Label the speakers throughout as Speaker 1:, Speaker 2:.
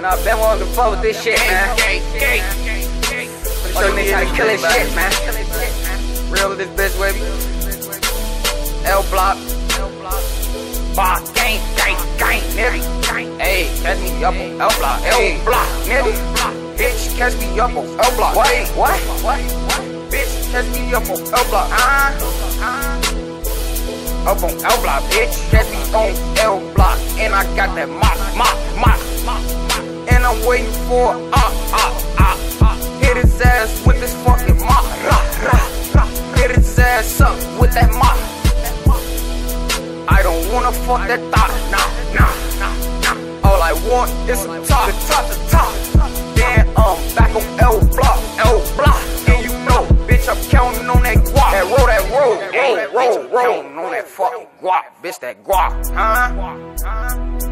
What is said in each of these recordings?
Speaker 1: And I've been wanting to fuck with this shit, man. Show niggas how to kill this shit, man. Real this bitch, baby. L block. Bar gang, gang, gang, nigga. Hey, catch me up on L block. L block, nigga. Bitch, catch me up on L block. What? What? What? Bitch, catch me up on L block. Uh, up on L block, bitch. Catch me on L block. And I got that mop, mop, mop, mop. I'm waiting for uh, uh, uh, uh. Hit his ass with this fucking mop. Hit his ass up with that mop. I don't wanna fuck that thought. Nah, nah, nah, nah. All I want is some top, the top, the top. Then um, back on L guap, bitch, that guap, huh?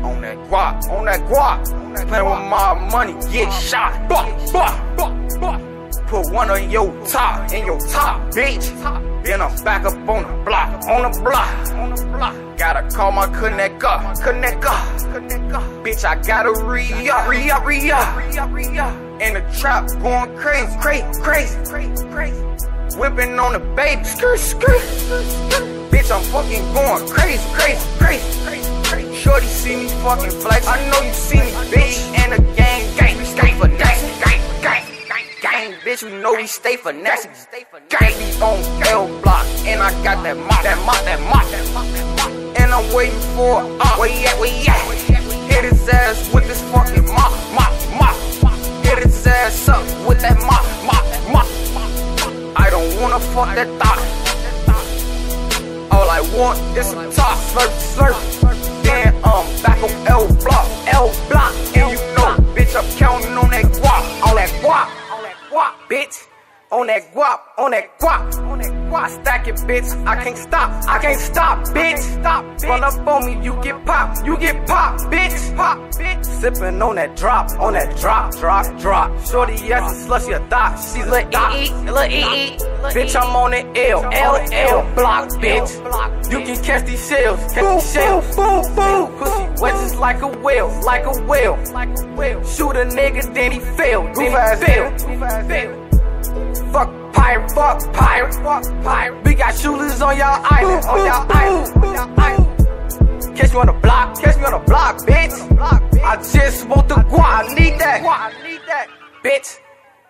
Speaker 1: On that guap, on that guap. Playing with my money, get shot. Bah, bah, bah, bah. Put one on your top, in your top, bitch. Then I'm back up on the block, on the block, on the block. Gotta call my connect up, connect up, connect up. Bitch, I gotta re up, re up, re up, re up, re up. In the trap, going crazy, crazy, crazy, crazy, crazy. Whipping on the baby, skirt, skirt, Bitch, I'm fucking going crazy, crazy, crazy. Shorty see me fucking flex, I know you see me, bitch. And the gang, gang, stay for next, gang, gang, gang, gang, bitch. We know we stay for next, gang. We on L block, and I got that mop, that mop, that mop, that mop. And I'm waiting for uh, where he where he? Hit his ass with this fucking mop, mop, mop. Hit his ass up with that mop, mop, mop. I don't wanna fuck that thought. Want is some top, slurp, slurp. Then um, back on L block, L block. And you know, bitch, I'm counting on that guap, on that guap, on that guap, bitch. On that guap, on that guap, on that guap. Stack it, bitch. I can't stop, I can't stop, bitch. Stop. Run up on me, you get popped, you get popped, bitch. Pop, bitch. Sippin' on that drop, on that drop, drop, drop. Shorty yes, a slushy a dot. She lit E, lit E. Bitch, I'm on the L, L, L block, bitch. You can catch these shells, catch these shells. Boom, boom, Pussy wet just like a whale, like a whale, like a whale. Shoot a nigga, then he fail, then he fail, fail. Fuck pirate, fuck pirate, fuck pirate. We got shooters on y'all island, on y'all island, on y'all island. Catch me on the block, catch me on the block, bitch. I just want the guap, I need that, I need that, bitch.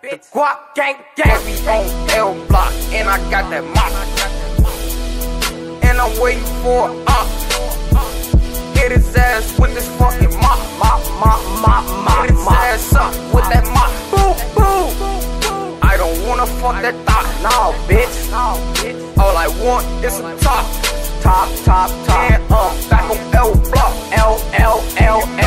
Speaker 1: The guap gang gang. We on L block, and I got that mop. And I'm waiting for uh. Hit his ass with this fucking mop, mop, mop, mop, mop. Hit his ass up with that mop. Boo, boo. I don't wanna fuck that thought, no, bitch. All I want is a top, top, top, top. And um, back on L block, L, L, L,